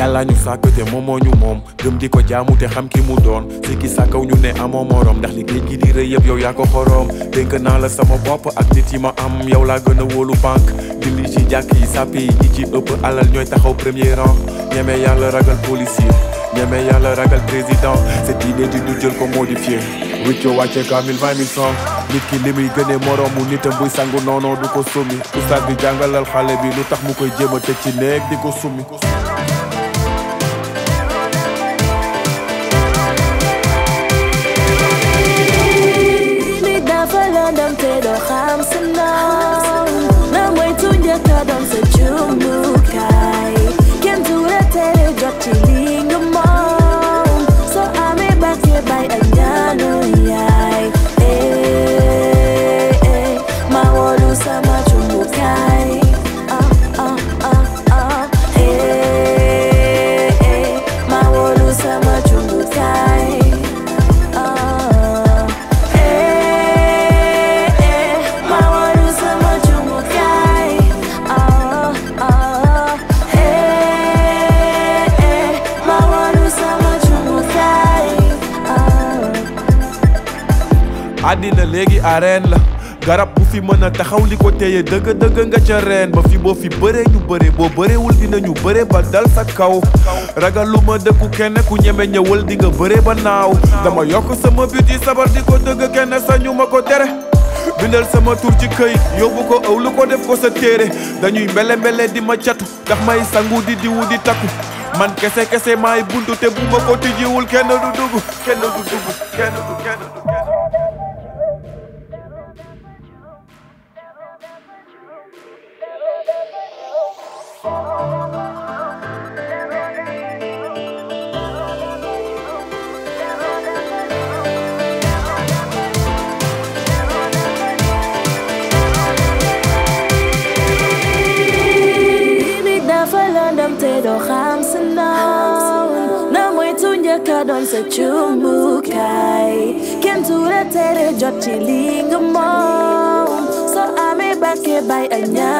yàlla ñu sàkk te moom moom gëm di ko jaamu te xam ki mu doon si ki sàkkaw ñu ne amoo morom ndax li géej gi di rëy yëpp yow yaa ko xorom dénk naa la sama bopp ak nit yi ma am yow laa gën a wóolu banque julli ci jàkk yi sàpp yi ñi ci ëpp alal ñooy taxaw premier rang ñeme yàlla ragal policier ñeme yàlla ragal président cette idée di ñu jël ko modifié wicco wàcce kaamil vingt mille francs nit ki li muy gënee moroomu nitam buy sangu noonoo du ko summi ustaat bi bi lu tax mu koy jéem a tëj ci di ko summi àddina léegi arène la garab bu fi mën a taxaw li ko téye dëgg dëgg nga ca reen ba fi boo fi bëree ñu bëree boo bëreewul ñu bëree ba dal sa kaw ragaluma dëkku kenn ku ñeme ñëwal di nga bëree ba naaw dama yokk sama but yi sabar di ko dëgg kenn sañu ma ko tere bindal sama tur ci këy yóbbu ko ëw lu ko def ko sa téere dañuy mbele mbele di ma catu ndax may sangu di diwu di takku man kese kese maay bunt te bu ma ko tijjiwul kenn du dugg ka can sa cumbukaay kenn tuura tere jot ci li nga moom soo a ñaar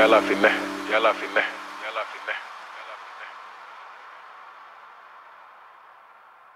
Yalla finna, yalla finna.